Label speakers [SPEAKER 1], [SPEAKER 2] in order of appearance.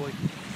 [SPEAKER 1] boy.